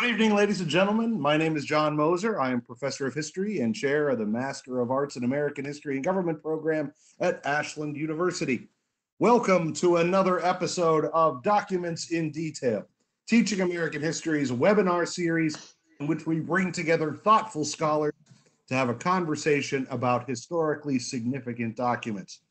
Good evening, ladies and gentlemen. My name is John Moser. I am professor of history and chair of the Master of Arts in American History and Government program at Ashland University. Welcome to another episode of Documents in Detail, Teaching American History's webinar series in which we bring together thoughtful scholars to have a conversation about historically significant documents.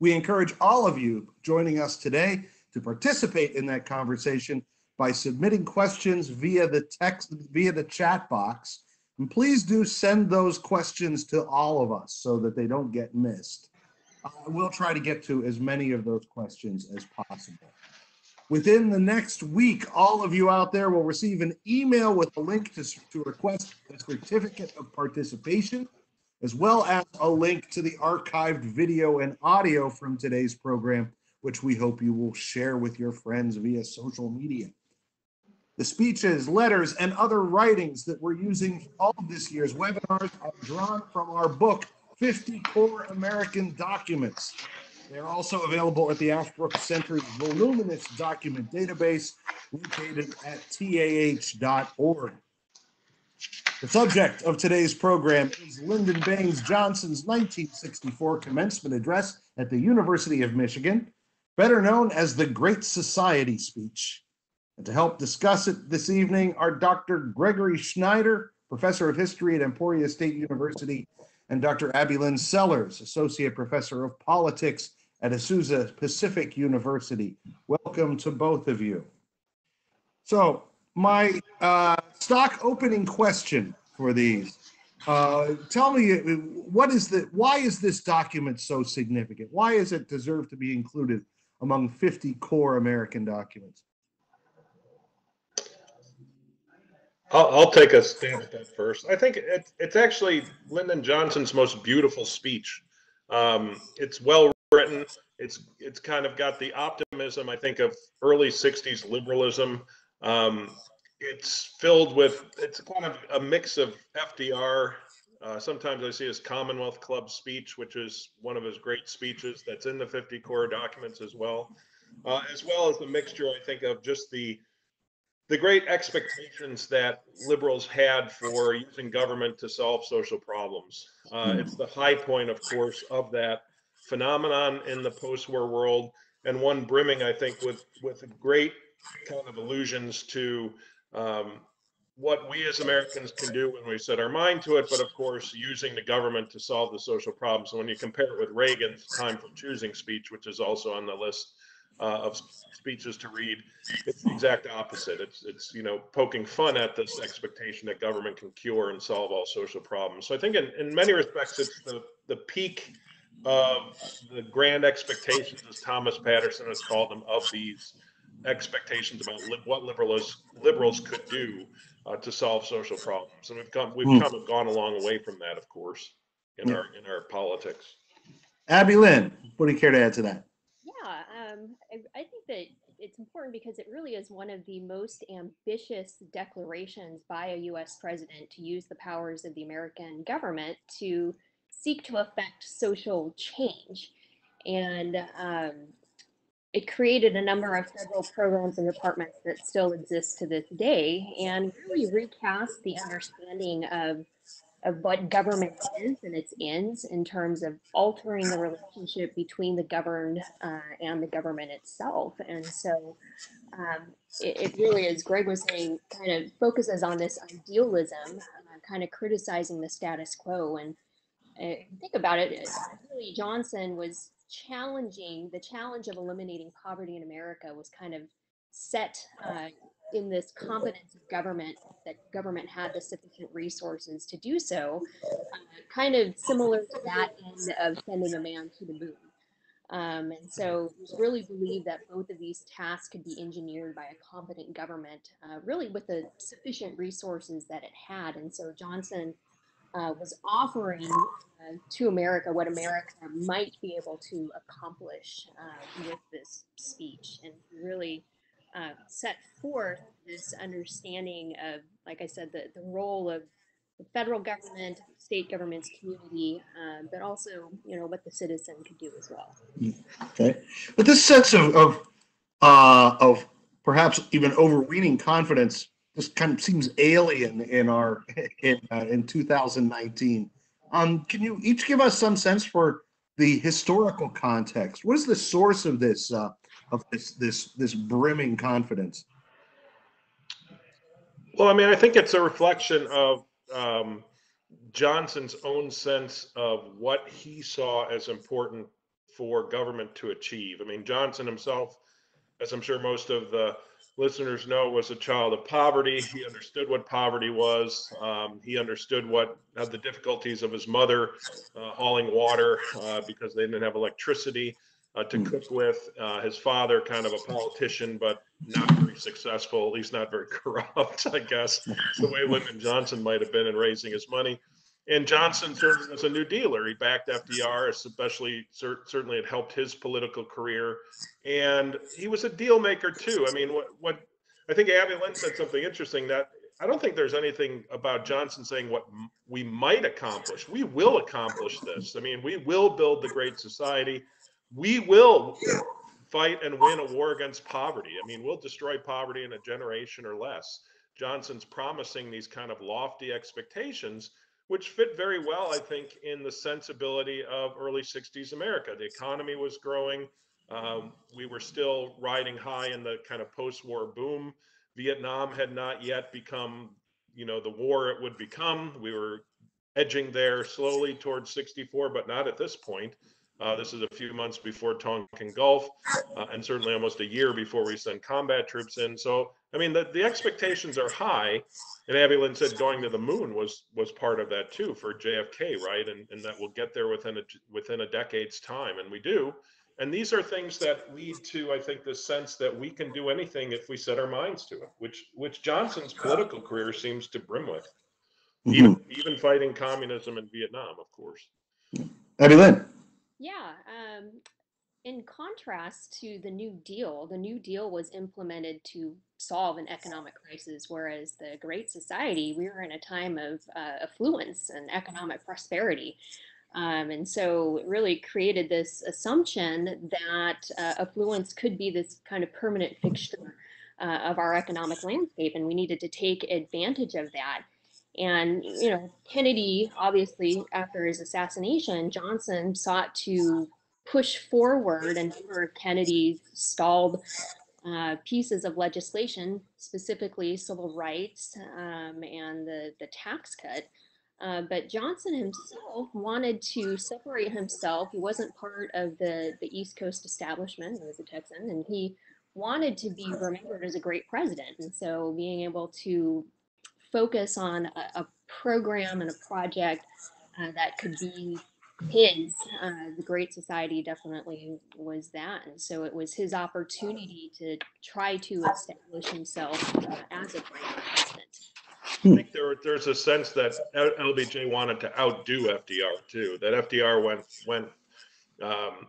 We encourage all of you joining us today to participate in that conversation by submitting questions via the text, via the chat box. And please do send those questions to all of us so that they don't get missed. Uh, we'll try to get to as many of those questions as possible. Within the next week, all of you out there will receive an email with a link to, to request a certificate of participation, as well as a link to the archived video and audio from today's program, which we hope you will share with your friends via social media. The speeches, letters, and other writings that we're using for all of this year's webinars are drawn from our book, 50 Core American Documents. They're also available at the Ashbrook Center's voluminous document database located at tah.org. The subject of today's program is Lyndon Baines Johnson's 1964 commencement address at the University of Michigan, better known as the Great Society speech. And to help discuss it this evening are Dr. Gregory Schneider, Professor of History at Emporia State University, and Dr. Abby Lynn Sellers, Associate Professor of Politics at Azusa Pacific University. Welcome to both of you. So my uh, stock opening question for these, uh, tell me what is the, why is this document so significant? Why is it deserved to be included among 50 core American documents? I'll, I'll take a stab at that first. I think it, it's actually Lyndon Johnson's most beautiful speech. Um, it's well written. It's it's kind of got the optimism I think of early '60s liberalism. Um, it's filled with it's kind of a mix of FDR. Uh, sometimes I see his Commonwealth Club speech, which is one of his great speeches that's in the 50 core documents as well, uh, as well as the mixture I think of just the the great expectations that liberals had for using government to solve social problems. Uh, it's the high point, of course, of that phenomenon in the post-war world, and one brimming, I think, with with great kind of allusions to um, what we as Americans can do when we set our mind to it, but of course, using the government to solve the social problems. So when you compare it with Reagan's time for choosing speech, which is also on the list uh, of speeches to read. It's the exact opposite. It's it's you know poking fun at this expectation that government can cure and solve all social problems. So I think in, in many respects it's the the peak of the grand expectations, as Thomas Patterson has called them, of these expectations about li- what liberals liberals could do uh, to solve social problems. And we've come we've mm. come and gone a long way from that, of course, in mm. our in our politics. Abby Lynn, what do you care to add to that? Um, I, I think that it's important because it really is one of the most ambitious declarations by a US president to use the powers of the American government to seek to affect social change. And um, it created a number of federal programs and departments that still exist to this day and really recast the understanding of of what government is and its ends in terms of altering the relationship between the governed uh, and the government itself. And so um, it, it, really, as Greg was saying, kind of focuses on this idealism, uh, kind of criticizing the status quo. And uh, think about it, really Johnson was challenging the challenge of eliminating poverty in America was kind of set uh, in this confidence of government that government had the sufficient resources to do so, uh, kind of similar to that end of sending a man to the moon. Um, and so really believe that both of these tasks could be engineered by a competent government, uh, really with the sufficient resources that it had. And so Johnson uh, was offering uh, to America what America might be able to accomplish uh, with this speech and really uh, set forth this understanding of, like I said, the, the role of the federal government, state governments, community, uh, but also, you know, what the citizen could do as well. Okay, but this sense of of uh, of perhaps even overweening confidence just kind of seems alien in our in uh, in 2019. Um, can you each give us some sense for the historical context? What is the source of this uh, of this this this brimming confidence? Well, I mean, I think it's a reflection of um, Johnson's own sense of what he saw as important for government to achieve. I mean, Johnson himself, as I'm sure most of the listeners know, was a child of poverty. He understood what poverty was. Um, he understood what uh, the difficulties of his mother uh, hauling water uh, because they didn't have electricity uh, to cook with. Uh, his father, kind of a politician, but not very successful, at least not very corrupt, I guess, the way Lyndon Johnson might have been in raising his money. And Johnson served as a New Dealer. He backed FDR, especially cer- certainly it helped his political career. And he was a deal maker too. I mean, what, what I think Abby Lynn said something interesting that I don't think there's anything about Johnson saying what m- we might accomplish. We will accomplish this. I mean, we will build the great society. We will fight and win a war against poverty. I mean, we'll destroy poverty in a generation or less. Johnson's promising these kind of lofty expectations which fit very well, I think, in the sensibility of early 60s America. The economy was growing. Um, we were still riding high in the kind of post war boom. Vietnam had not yet become, you know, the war it would become. We were edging there slowly towards 64, but not at this point. Uh, this is a few months before Tonkin Gulf, uh, and certainly almost a year before we send combat troops in. So, I mean, the, the expectations are high. And Abby Lynn said going to the moon was was part of that too for JFK, right? And and that we'll get there within a within a decade's time, and we do. And these are things that lead to, I think, the sense that we can do anything if we set our minds to it, which which Johnson's political career seems to brim with, Mhm. even even fighting communism in Vietnam, of course. Abby Lynn. Yeah. Um, in contrast to the New Deal, the New Deal was implemented to solve an economic crisis, whereas the Great Society, we were in a time of uh, affluence and economic prosperity. Um, and so it really created this assumption that uh, affluence could be this kind of permanent fixture uh, of our economic landscape, and we needed to take advantage of that. And, you know, Kennedy, obviously, after his assassination, Johnson sought to push forward a number of Kennedy's stalled uh, pieces of legislation, specifically civil rights um, and the, the tax cut. Uh, but Johnson himself wanted to separate himself. He wasn't part of the, the East Coast establishment. He was a Texan, and he wanted to be remembered as a great president. And so being able to focus on a, a program and a project uh, that could be his, uh, the Great Society definitely was that. And so it was his opportunity to try to establish himself uh, as a great president. I think there, there's a sense that LBJ wanted to outdo FDR too. That FDR went went um,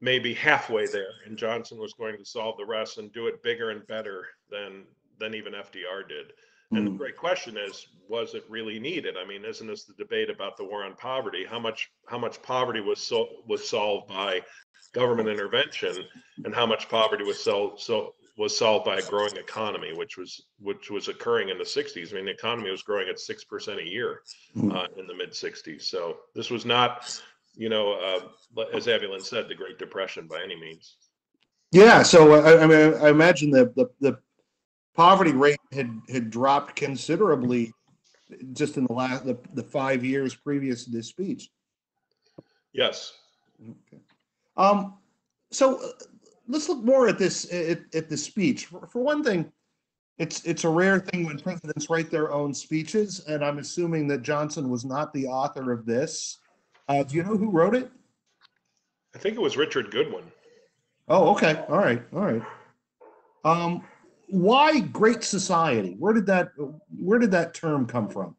maybe halfway there, and Johnson was going to solve the rest and do it bigger and better than than even FDR did. And the Mm. great question is, was it really needed? I mean, isn't this the debate about the war on poverty? How much how much poverty was so was solved by government intervention, and how much poverty was so so was solved by a growing economy, which was which was occurring in the 60s. I mean, the economy was growing at six percent a year Mm. uh, in the mid 60s. So this was not, you know, uh, as Lynn said, the Great Depression by any means. Yeah, so uh, I, I mean, I imagine the, the the poverty rate had had dropped considerably just in the last the, the five years previous to this speech. Yes. Okay. Um, so uh, let's look more at this at, at the speech. For, for one thing, it's it's a rare thing when presidents write their own speeches, and I'm assuming that Johnson was not the author of this. Uh, do you know who wrote it? I think it was Richard Goodwin. Oh, okay. All right. All right. Um, why great society? Where did that where did that term come from?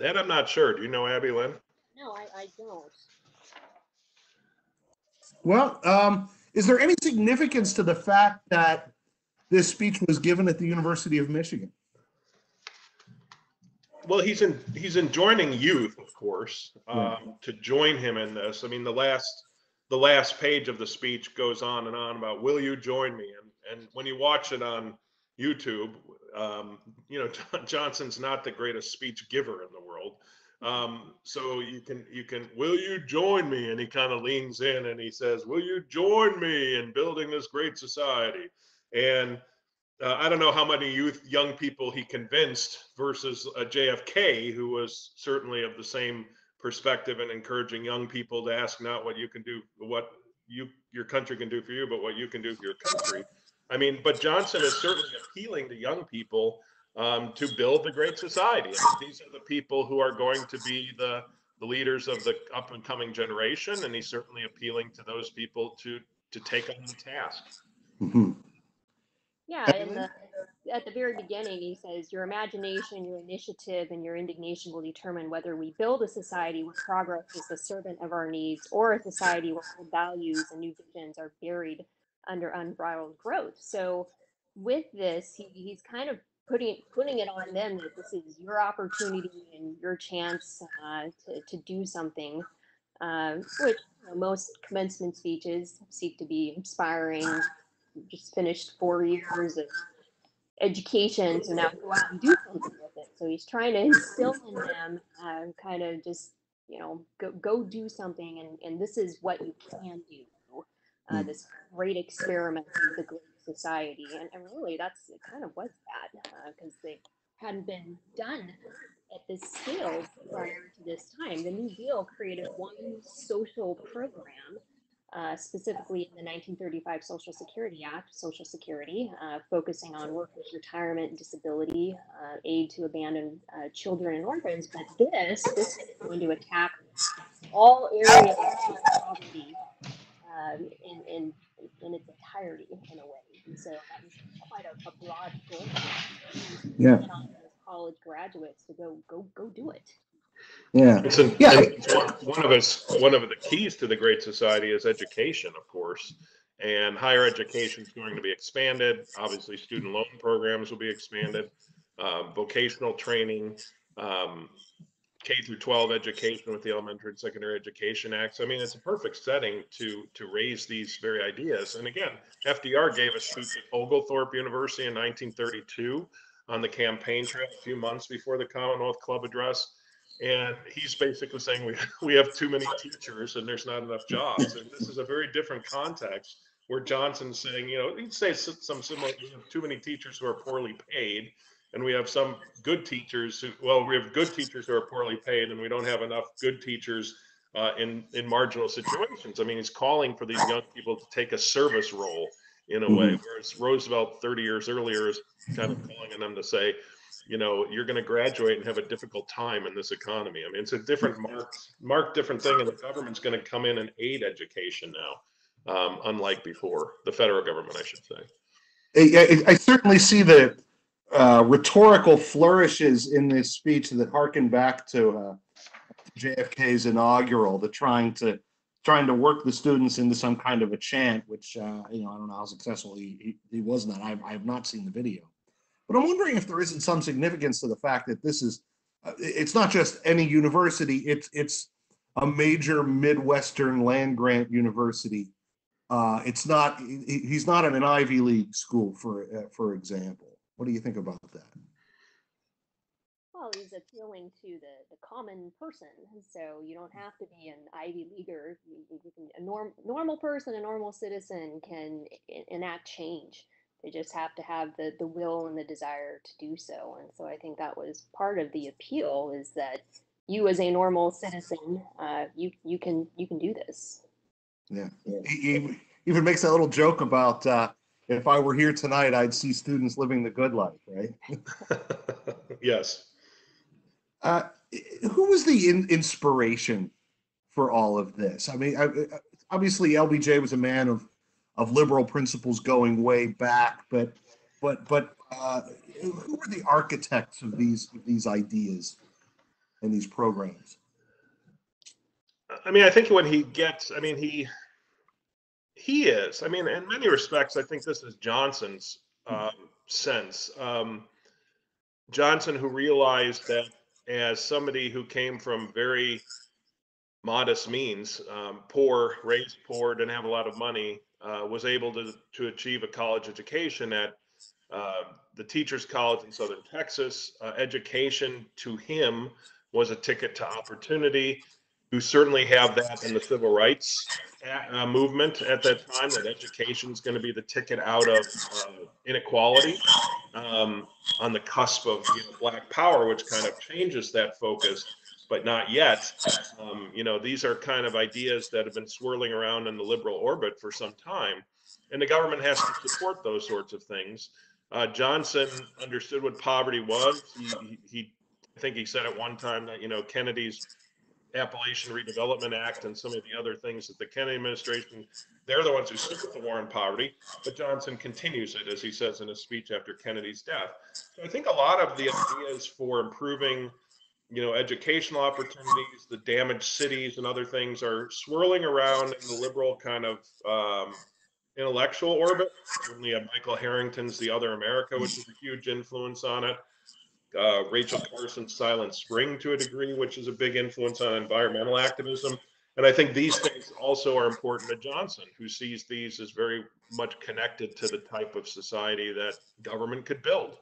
That I'm not sure. Do you know Abby Lynn? No, I, I don't. Well, um, is there any significance to the fact that this speech was given at the University of Michigan? Well, he's in he's enjoining youth, of course, Yeah. um, to join him in this. I mean, the last the last page of the speech goes on and on about will you join me? And And when you watch it on YouTube, um, you know, Johnson's not the greatest speech giver in the world. Um, so you can you can will you join me? And he kind of leans in and he says, "Will you join me in building this great society?" And uh, I don't know how many youth young people he convinced versus a JFK who was certainly of the same perspective and encouraging young people to ask not what you can do, what you your country can do for you, but what you can do for your country. I mean, but Johnson is certainly appealing to young people um, to build the great society. I mean, these are the people who are going to be the, the leaders of the up and coming generation, and he's certainly appealing to those people to to take on the task. Mhm. Yeah, and the, at the very beginning, he says, Your imagination, your initiative, and your indignation will determine whether we build a society where progress is the servant of our needs or a society where old values and new visions are buried under unbridled growth. So, with this, he, he's kind of putting putting it on them that this is your opportunity and your chance uh, to, to do something, uh, which you know, most commencement speeches seek to be inspiring, just finished four years of education, so now go out and do something with it. So he's trying to instill in them, uh, kind of just you know, go go do something, and and this is what you can do. Uh, Mm. this great experiment of the great society, and, and really that's it kind of was that because they hadn't been done at this scale prior to this time. The New Deal created one social program uh, specifically in the 1935 Social Security Act, Social Security, uh, focusing on workers' retirement disability, uh, aid to abandoned uh, children and orphans. But this, this is going to attack all areas of poverty um, in, in, in its entirety, in a way. And so that was quite a, a broad goal. Yeah. Get on those college graduates to go, go, go do it. Yeah. It's an, Yeah. one of us, one of the keys to the Great Society is education, of course. And higher education is going to be expanded. Obviously, student loan programs will be expanded, uh, vocational training, um, K through 12 education with the Elementary and Secondary Education Acts. I mean, it's a perfect setting to to raise these very ideas. And again, FDR gave a speech at Oglethorpe University in 1932 on the campaign trail a few months before the Commonwealth Club address. And he's basically saying we, we have too many teachers and there's not enough jobs. And this is a very different context where Johnson's saying, you know, he'd say some similar, we have too many teachers who are poorly paid. And we have some good teachers who, well, we have good teachers who are poorly paid and we don't have enough good teachers uh, in, in marginal situations. I mean, he's calling for these young people to take a service role in a way, whereas Roosevelt 30 years earlier is kind of calling on them to say, you know, you're going to graduate and have a difficult time in this economy. I mean, it's a different mark, mark different thing, and the government's going to come in and aid education now, um, unlike before. The federal government, I should say. I, I- certainly see the uh, rhetorical flourishes in this speech that harken back to uh, JFK's inaugural, the trying to trying to work the students into some kind of a chant, which uh, you know I don't know how successful he he, he was in that. I, I have not seen the video, but I'm wondering if there isn't some significance to the fact that this is uh, it's not just any university. It's it's a major Midwestern land grant university. Uh, it's not, he's not in an Ivy League school, for uh, for example. What do you think about that? Well, he's appealing to the, the common person, so you don't have to be an Ivy Leaguer. You, you can, a norm, normal person, a normal citizen can enact change. They just have to have the, the will and the desire to do so. And so I think that was part of the appeal is that you as a normal citizen, uh, you you can you can do this. Yeah, he, he even makes that little joke about uh, if I were here tonight, I'd see students living the good life, right? yes. Uh, who was the in, inspiration for all of this? I mean, I, I- obviously LBJ was a man of of liberal principles going way back, but but but uh, who were the architects of these of these ideas and these programs? I mean, I think when he gets, I mean, he he is. I mean, in many respects, I think this is Johnson's um, sense. Um, Johnson, who realized that as somebody who came from very modest means, um, poor, raised poor, didn't have a lot of money, uh, was able to, to achieve a college education at uh, the Teachers College in Southern Texas. Uh, education to him was a ticket to opportunity. You certainly have that in the civil rights uh, movement at that time, that education is going to be the ticket out of inequality um, on the cusp of you know, black power, which kind of changes that focus but not yet. Um, you know, these are kind of ideas that have been swirling around in the liberal orbit for some time, and the government has to support those sorts of things. Uh, Johnson understood what poverty was. He, he, he, I think he said at one time that you know Kennedy's Appalachian Redevelopment Act and some of the other things that the Kennedy administration, they're the ones who started the war on poverty, but Johnson continues it, as he says in his speech after Kennedy's death. So I think a lot of the ideas for improving you know, educational opportunities, the damaged cities and other things are swirling around in the liberal kind of um, intellectual orbit. Certainly, uh, Michael Harrington's The Other America, which is a huge influence on it. Uh, Rachel Carson's Silent Spring, to a degree, which is a big influence on environmental activism. And I think these things also are important to Johnson, who sees these as very much connected to the type of society that government could build.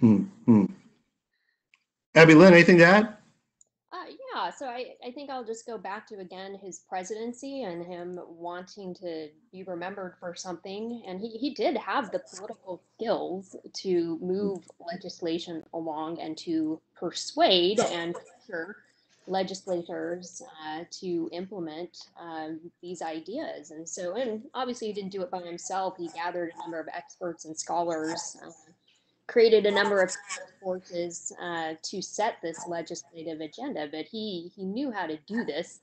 Hmm, hmm. Abby Lynn, anything to add? Uh, yeah, so I, I think I'll just go back to again his presidency and him wanting to be remembered for something. And he, he did have the political skills to move legislation along and to persuade and pressure legislators uh, to implement um, these ideas. And so, and obviously, he didn't do it by himself. He gathered a number of experts and scholars uh, created a number of forces uh, to set this legislative agenda, but he he knew how to do this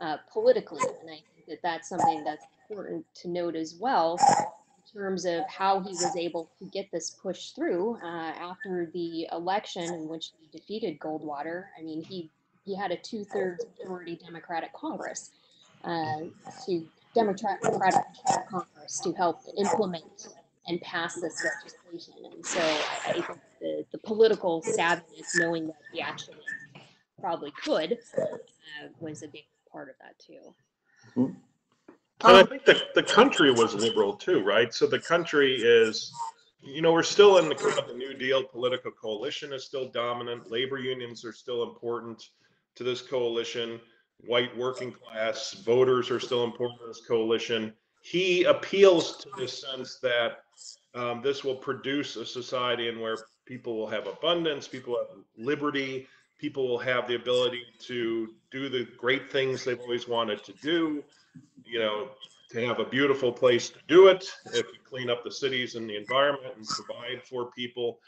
uh, politically, and I think that that's something that's important to note as well in terms of how he was able to get this push through uh, after the election in which he defeated Goldwater. I mean, he he had a two-thirds majority Democratic Congress uh, to Democratic Congress to help implement and pass this legislation. And so I, think the, the political savviness, knowing that he actually probably could, uh, was a big part of that too. And I think the, the country was liberal too, right? So the country is, you know, we're still in the kind of the New Deal political coalition is still dominant. Labor unions are still important to this coalition. White working class voters are still important to this coalition. He appeals to the sense that um, this will produce a society in where people will have abundance, people have liberty, people will have the ability to do the great things they've always wanted to do. You know, to have a beautiful place to do it, if you clean up the cities and the environment and provide for people.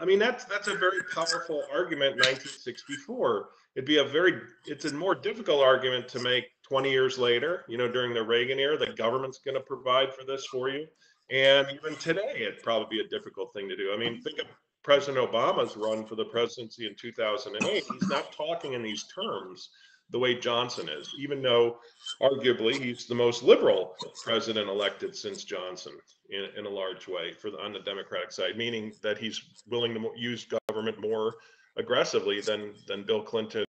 I mean, that's that's a very powerful argument. 1964. It'd be a very it's a more difficult argument to make 20 years later. You know, during the Reagan era, the government's going to provide for this for you. And even today, it'd probably be a difficult thing to do. I mean, think of President Obama's run for the presidency in 2008. He's not talking in these terms the way Johnson is, even though arguably he's the most liberal president elected since Johnson in, in a large way for the, on the Democratic side, meaning that he's willing to use government more aggressively than than Bill Clinton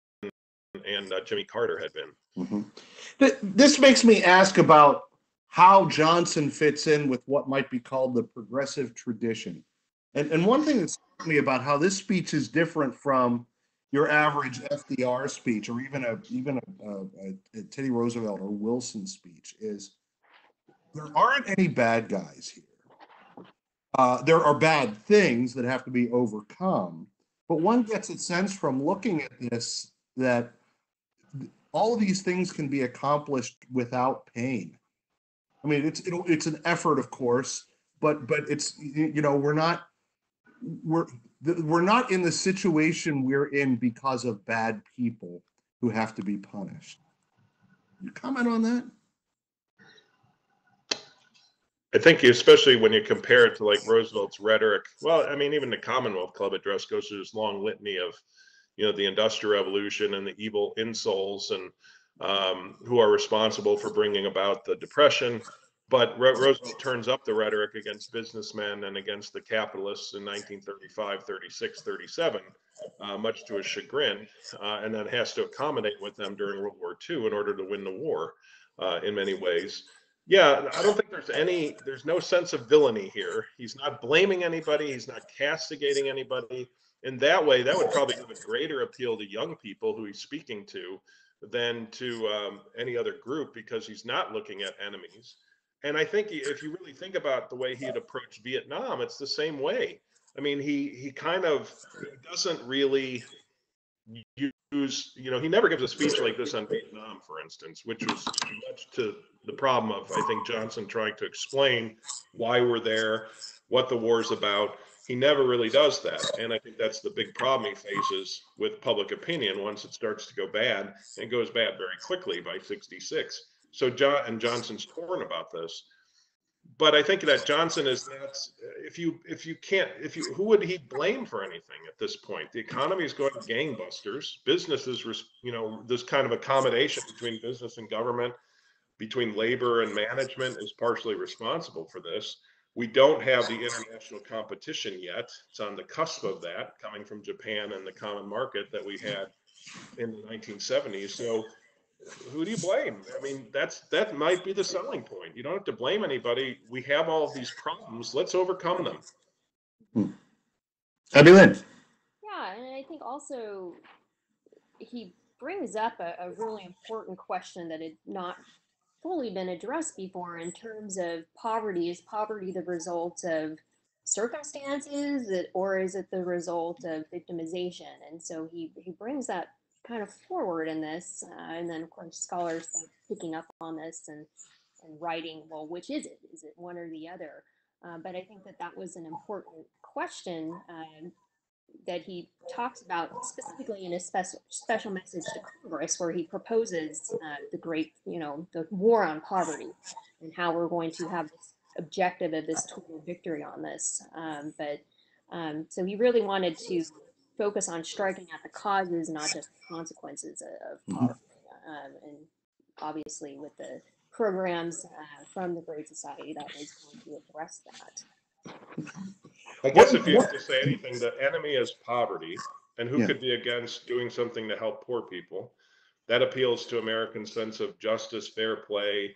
and uh, Jimmy Carter had been. Mm-hmm. This makes me ask about how Johnson fits in with what might be called the progressive tradition. And, and one thing that struck me about how this speech is different from your average FDR speech or even a even a, a, a Teddy Roosevelt or Wilson speech is there aren't any bad guys here. Uh, there are bad things that have to be overcome, but one gets a sense from looking at this that all of these things can be accomplished without pain. I mean, it's it, it's an effort, of course, but but it's you know we're not we're we're not in the situation we're in because of bad people who have to be punished. You comment on that? I think, especially when you compare it to like Roosevelt's rhetoric. Well, I mean, even the Commonwealth Club address goes through this long litany of, you know, the Industrial Revolution and the evil insoles and um, who are responsible for bringing about the depression. But Roosevelt turns up the rhetoric against businessmen and against the capitalists in 1935, 36, 37, uh, much to his chagrin, uh, and then has to accommodate with them during World War II in order to win the war uh, in many ways. Yeah, I don't think there's any, there's no sense of villainy here. He's not blaming anybody. He's not castigating anybody. In that way, that would probably have a greater appeal to young people who he's speaking to than to um, any other group because he's not looking at enemies. And I think if you really think about the way he had approached Vietnam, it's the same way. I mean, he he kind of doesn't really use, you know, he never gives a speech like this on Vietnam, for instance, which was much to the problem of, I think, Johnson trying to explain why we're there, what the war's about. He never really does that. And I think that's the big problem he faces with public opinion once it starts to go bad. And goes bad very quickly by 66. So John and Johnson's torn about this but I think that Johnson is that's if you if you can't if you who would he blame for anything at this point? The economy is going gangbusters. Businesses, you know, this kind of accommodation between business and government, between labor and management, is partially responsible for this. We don't have the international competition yet. It's on the cusp of that, coming from Japan and the common market that we had in the 1970s. So who do you blame? I mean, that's that might be the selling point. You don't have to blame anybody. We have all of these problems. Let's overcome them. Hmm. Abby Lynn. Yeah, and I think also he brings up a, a really important question that had not fully been addressed before in terms of poverty. Is poverty the result of circumstances or is it the result of victimization? And so he, he brings that kind of forward in this. Uh, and then, of course, scholars like picking up on this and, and writing, well, which is it? Is it one or the other? Uh, but I think that that was an important question um, that he talks about specifically in his special special message to Congress, where he proposes uh, the great, you know, the war on poverty and how we're going to have this objective of this total victory on this. Um, but um, so he really wanted to focus on striking at the causes, not just the consequences of mm-hmm. poverty. Um, and obviously, with the programs uh, from the Great Society, that was going to address that. I guess if you have to say anything, the enemy is poverty, and who yeah. could be against doing something to help poor people? That appeals to American sense of justice, fair play,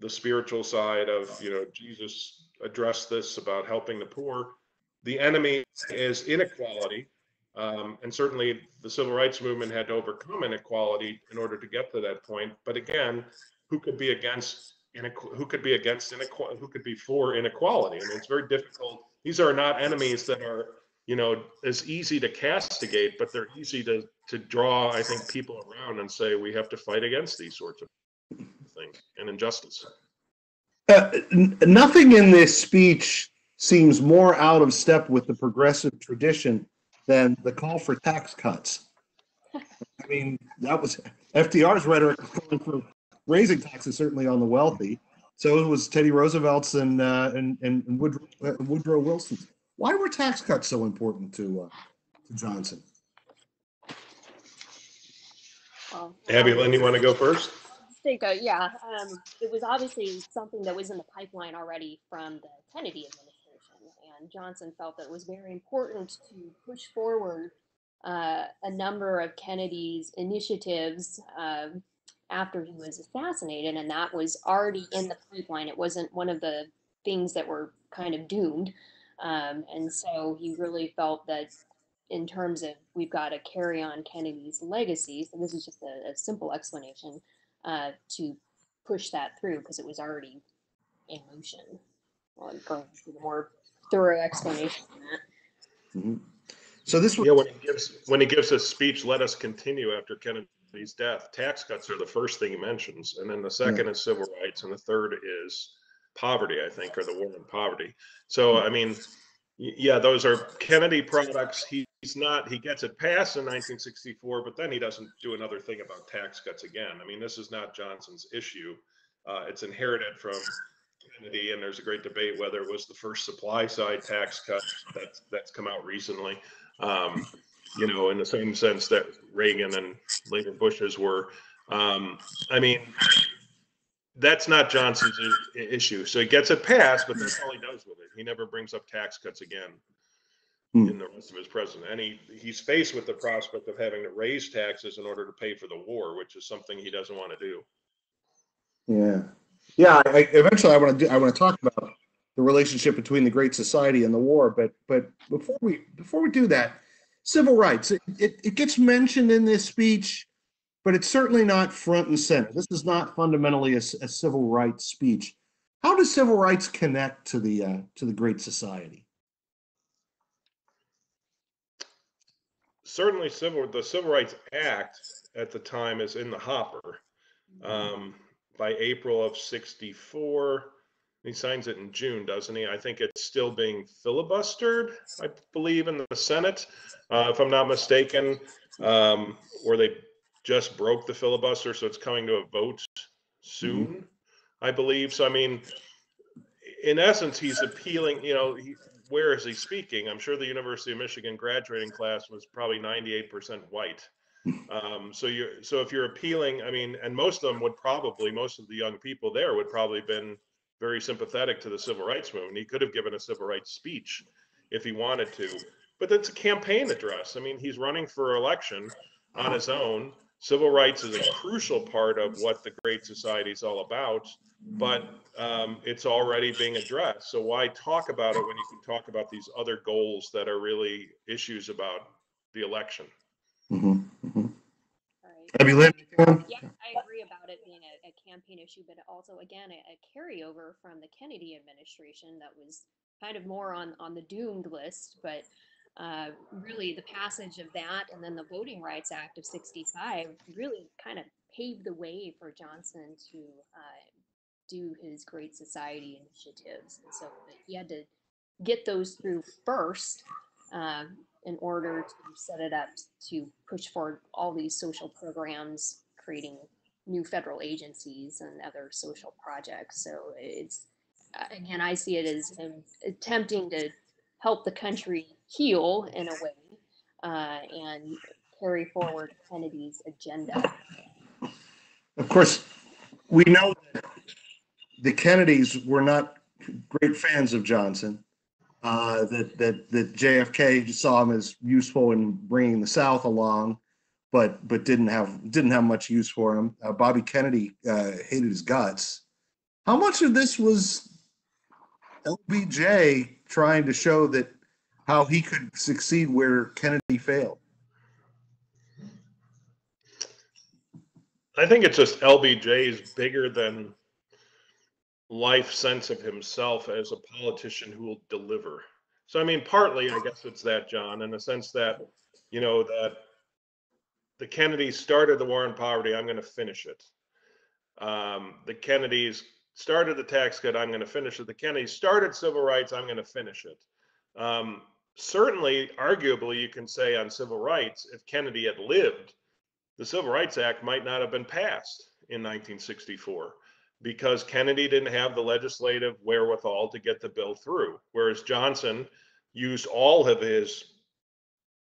the spiritual side of you know Jesus addressed this about helping the poor. The enemy is inequality, um, and certainly the civil rights movement had to overcome inequality in order to get to that point. But again, who could be against who could be against inequality? Who could be for inequality? I mean, it's very difficult. These are not enemies that are, you know, as easy to castigate, but they're easy to to draw. I think people around and say we have to fight against these sorts of things and injustice. Uh, n- nothing in this speech seems more out of step with the progressive tradition than the call for tax cuts. I mean, that was FDR's rhetoric calling for raising taxes, certainly on the wealthy. So it was Teddy Roosevelt's and uh, and, and Woodrow, uh, Woodrow Wilson's. Why were tax cuts so important to uh, to Johnson? Well, Abby Lynn, you want to go first? Think, uh, yeah, um, it was obviously something that was in the pipeline already from the Kennedy administration and Johnson felt that it was very important to push forward uh, a number of Kennedy's initiatives uh, after he was assassinated, and that was already in the pipeline. It wasn't one of the things that were kind of doomed. Um, and so he really felt that in terms of we've got to carry on Kennedy's legacy, so this is just a, a simple explanation uh, to push that through because it was already in motion. Well, going through the more thorough explanation on that. Mhm. So this was, Yeah, when he gives, when he gives his speech, let us continue after Kennedy's death, tax cuts are the first thing he mentions. And then the second is civil rights and the third is poverty, I think, or the war on poverty. So, I mean, yeah, those are Kennedy products. He's not, he gets it passed in 1964, but then he doesn't do another thing about tax cuts again. I mean, this is not Johnson's issue. Uh, it's inherited from Kennedy, and there's a great debate whether it was the first supply side tax cut that's that's come out recently. Um, you know, in the same sense that Reagan and later Bush's were. Um, I mean, that's not Johnson's issue. So he gets it passed, but that's all he does with it. He never brings up tax cuts again hmm. in the rest of his presidency. And he, he's faced with the prospect of having to raise taxes in order to pay for the war, which is something he doesn't want to do. Yeah. Yeah, I- eventually I want to do, I want to talk about the relationship between the Great Society and the war, but, but before we, before we do that, civil rights, it, it, it gets mentioned in this speech, but it's certainly not front and center. This is not fundamentally a civil rights speech. How does civil rights connect to the, uh, to the Great Society? Certainly, civil the Civil Rights Act at the time is in the hopper. Um, by April of '64, he signs it in June, doesn't he? I think it's still being filibustered, I believe, in the Senate, uh, if I'm not mistaken, um, or they just broke the filibuster, so it's coming to a vote soon, I believe. So, I mean, in essence, he's appealing. You know, he, where is he speaking? I'm sure the University of Michigan graduating class was probably 98% white. Um, so you so if you're appealing, I mean, and most of them would probably most of the young people there would probably been very sympathetic to the civil rights movement. He could have given a civil rights speech if he wanted to, but that's a campaign address. I mean, he's running for election on his own. Civil rights is a crucial part of what the Great Society is all about, but um, it's already being addressed. So why talk about it when you can talk about these other goals that are really issues about the election? Mhm, one? Yeah, I agree about it being a, a campaign issue, but also again a, a carryover from the Kennedy administration that was kind of more on on the doomed list. But uh, really, the passage of that and then the Voting Rights Act of '65 really kind of paved the way for Johnson to uh, do his Great Society initiatives. And so he had to get those through first. Um, in order to set it up to push forward all these social programs, creating new federal agencies and other social projects. So it's, again, I see it as him attempting to help the country heal in a way uh, and carry forward Kennedy's agenda. Of course, we know that the Kennedys were not great fans of Johnson. Uh, that that that JFK saw him as useful in bringing the South along, but but didn't have didn't have much use for him. Uh, Bobby Kennedy uh, hated his guts. How much of this was LBJ trying to show that how he could succeed where Kennedy failed? I think it's just LBJ's bigger than life sense of himself as a politician who will deliver. So I mean, partly I guess it's that, John, in the sense that you know that the Kennedys started the war on poverty. I'm going to finish it. Um, the Kennedys started the tax cut. I'm going to finish it. The Kennedys started civil rights. I'm going to finish it. Um, certainly, arguably, you can say on civil rights, if Kennedy had lived, the Civil Rights Act might not have been passed in 1964 because Kennedy didn't have the legislative wherewithal to get the bill through, whereas Johnson used all of his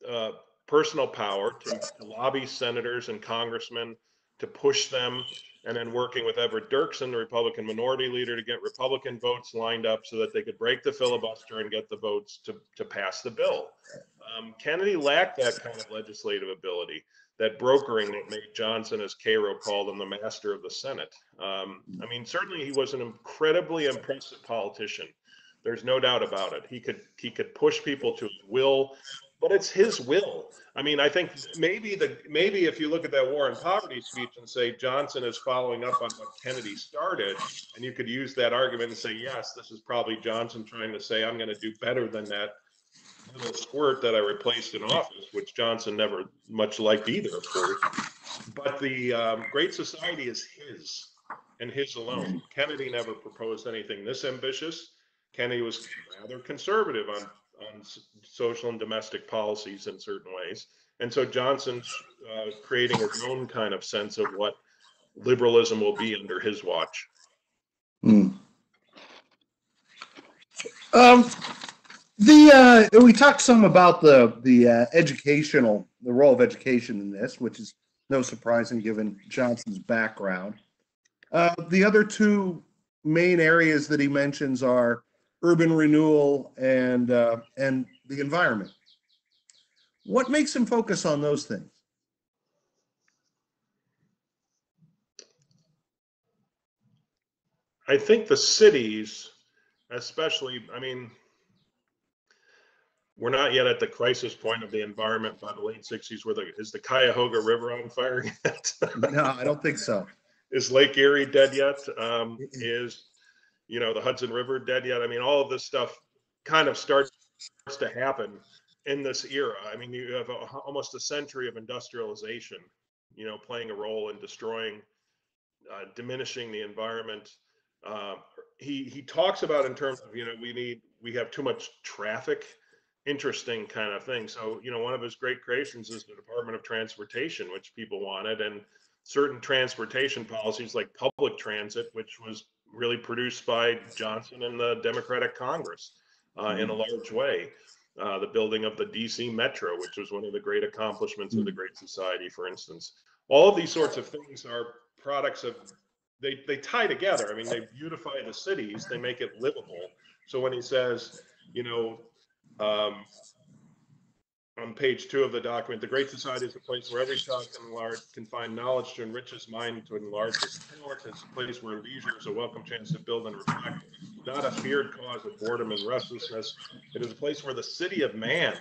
uh, personal power to, to lobby senators and congressmen to push them, and then working with Everett Dirksen, the Republican minority leader, to get Republican votes lined up so that they could break the filibuster and get the votes to, to pass the bill. Um, Kennedy lacked that kind of legislative ability that brokering that made Johnson, as Caro called him, the master of the Senate. Um, I mean, certainly he was an incredibly impressive politician. There's no doubt about it. He could he could push people to his will, but it's his will. I mean, I think maybe the maybe if you look at that war on poverty speech and say Johnson is following up on what Kennedy started, and you could use that argument and say, yes, this is probably Johnson trying to say I'm going to do better than that little squirt that I replaced in office, which Johnson never much liked either, of course. But the um, Great Society is his and his alone. Kennedy never proposed anything this ambitious. Kennedy was rather conservative on on social and domestic policies in certain ways, and so Johnson's uh, creating his own kind of sense of what liberalism will be under his watch. Hmm. Um, the uh, we talked some about the the uh, educational the role of education in this, which is no surprising given Johnson's background. Uh, the other two main areas that he mentions are urban renewal and uh, and the environment. What makes him focus on those things? I think the cities, especially, I mean, we're not yet at the crisis point of the environment by the late sixties where the, is the Cuyahoga River on fire yet? No, I don't think so. Is Lake Erie dead yet? Um, is, you know, the Hudson River dead yet? I mean, all of this stuff kind of starts to happen in this era. I mean, you have a, almost a century of industrialization, you know, playing a role in destroying, uh, diminishing the environment. Uh, he he talks about in terms of you know we need we have too much traffic, interesting kind of thing. So you know one of his great creations is the Department of Transportation, which people wanted, and certain transportation policies like public transit, which was really produced by Johnson and the Democratic Congress uh, in a large way. Uh, the building of the DC Metro, which was one of the great accomplishments of the Great Society, for instance. All of these sorts of things are products of they they tie together. I mean, they beautify the cities, they make it livable. So when he says, you know, um, on page two of the document, the Great Society is a place where every child can enlarge, can find knowledge to enrich his mind, to enlarge his intellect. It's a place where leisure is a welcome chance to build and reflect, not a feared cause of boredom and restlessness. It is a place where the city of man,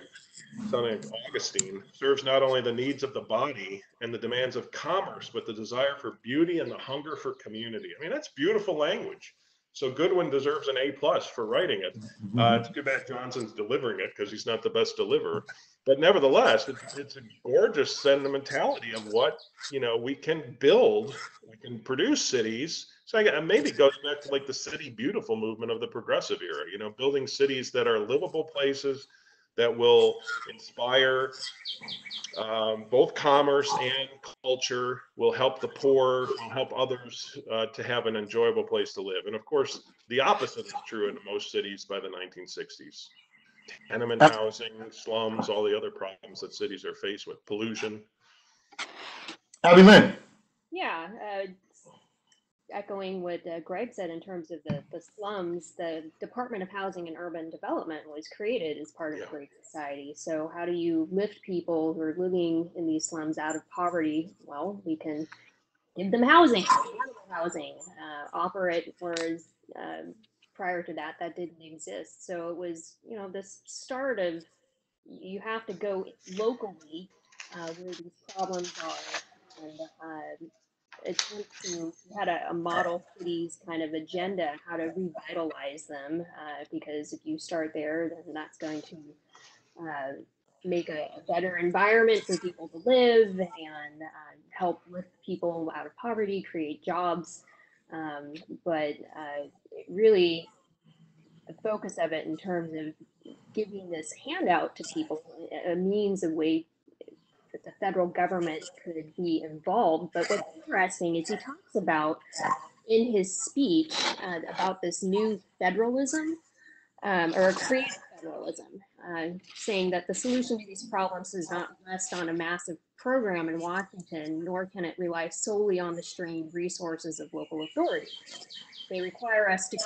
son of Augustine, serves not only the needs of the body and the demands of commerce, but the desire for beauty and the hunger for community. I mean, that's beautiful language. So Goodwin deserves an A plus for writing it. Uh, it's too bad Johnson's delivering it because he's not the best deliverer. But nevertheless, it's, it's a gorgeous sentimentality of what you know we can build. We can produce cities. So I, maybe it goes back to like the city beautiful movement of the progressive era. You know, building cities that are livable places that will inspire um, both commerce and culture, will help the poor, will help others uh, to have an enjoyable place to live. And of course, the opposite is true in most cities by the 1960s. Tenement housing, slums, all the other problems that cities are faced with, pollution. Abby Lynn. Yeah, uh, echoing what uh, Greg said in terms of the, the slums, the Department of Housing and Urban Development was created as part of Yeah. the Great Society. So, how do you lift people who are living in these slums out of poverty? Well, we can give them housing, housing, uh, offer it, whereas um, prior to that, that didn't exist. So, it was, you know, this start of you have to go locally uh, where these problems are and uh, attempt to had a, a model cities kind of agenda how to revitalize them uh, because if you start there then that's going to uh, make a, a better environment for people to live and uh, help lift people out of poverty create jobs. Um, but uh, really the focus of it in terms of giving this handout to people a means of way that the federal government could be involved. But what's interesting is he talks about in his speech uh, about this new federalism um, or creative federalism, uh, saying that the solution to these problems does not rest on a massive program in Washington, nor can it rely solely on the strained resources of local authorities. They require us to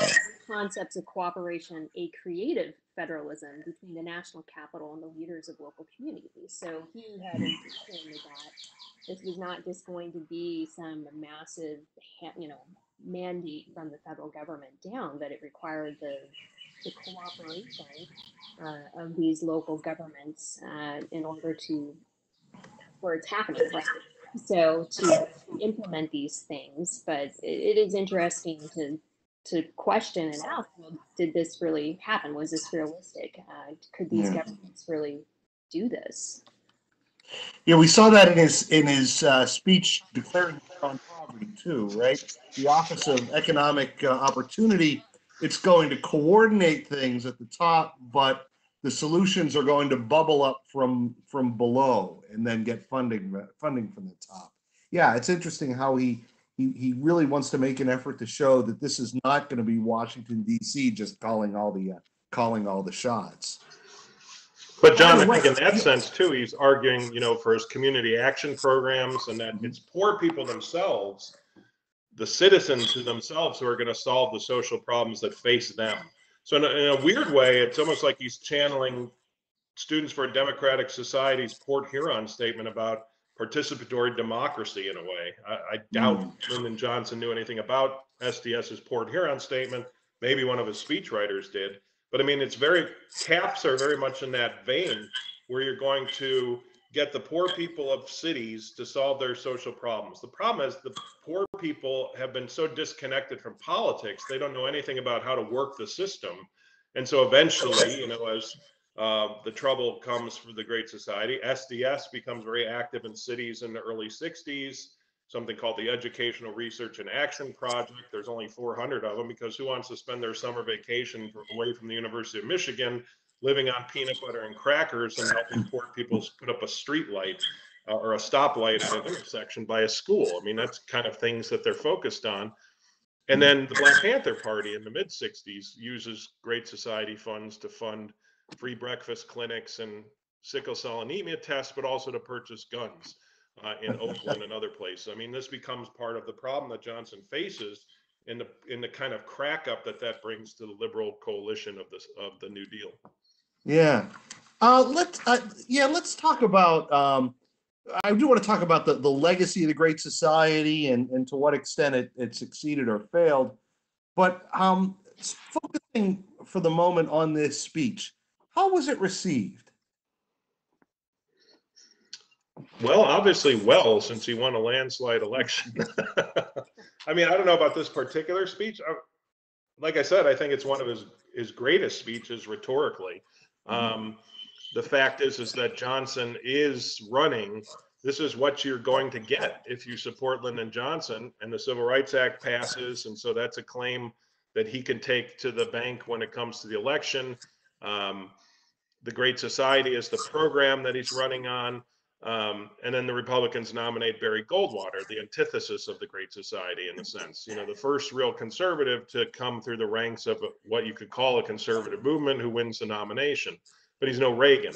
concepts of cooperation, a creative federalism between the national capital and the leaders of local communities. So he had envisioned that this was not just going to be some massive, you know, mandate from the federal government down, but it required the the cooperation uh, of these local governments uh, in order to where it's happening. Right? So to implement these things, but it, it is interesting to to question and ask, well, did this really happen? Was this realistic? Uh, could these Yeah. governments really do this? Yeah, we saw that in his in his uh, speech declaring on poverty too, right? The Office of Economic uh, Opportunity, it's going to coordinate things at the top, but the solutions are going to bubble up from from below and then get funding funding from the top. Yeah, it's interesting how he he he really wants to make an effort to show that this is not going to be Washington D.C. just calling all the uh, calling all the shots. But John, I think in that sense too, he's arguing, you know, for his community action programs and that it's poor people themselves, the citizens who themselves who are going to solve the social problems that face them. So in a, in a weird way, it's almost like he's channeling Students for a Democratic Society's Port Huron statement about participatory democracy in a way. I, I doubt hmm. Lyndon Johnson knew anything about SDS's Port Huron statement. Maybe one of his speechwriters did. But I mean, it's very, caps are very much in that vein where you're going to get the poor people of cities to solve their social problems. The problem is the poor people have been so disconnected from politics, they don't know anything about how to work the system. And so eventually, you know, as uh, the trouble comes for the Great Society, SDS becomes very active in cities in the early 60s, something called the Educational Research and Action Project. There's only 400 of them because who wants to spend their summer vacation away from the University of Michigan living on peanut butter and crackers and helping poor people put up a street light or a stoplight at an intersection by a school. I mean, that's kind of things that they're focused on. And then the Black Panther Party in the mid 60s uses Great Society funds to fund free breakfast clinics and sickle cell anemia tests, but also to purchase guns uh, in Oakland and other places. I mean, this becomes part of the problem that Johnson faces in the in the kind of crack up that that brings to the liberal coalition of this of the New Deal. Yeah. Uh, let's uh, yeah, let's talk about. Um, I do want to talk about the, the legacy of the Great Society and, and to what extent it, it succeeded or failed. But um, focusing for the moment on this speech, how was it received? Well, obviously, well, since he won a landslide election. I mean, I don't know about this particular speech. I, like I said, I think it's one of his his greatest speeches rhetorically. Mm-hmm. Um, the fact is, is that Johnson is running. This is what you're going to get if you support Lyndon Johnson, and the Civil Rights Act passes, and so that's a claim that he can take to the bank when it comes to the election. Um, the Great Society is the program that he's running on. Um, and then the Republicans nominate Barry Goldwater, the antithesis of the Great Society in a sense. You know, the first real conservative to come through the ranks of what you could call a conservative movement who wins the nomination. But he's no Reagan.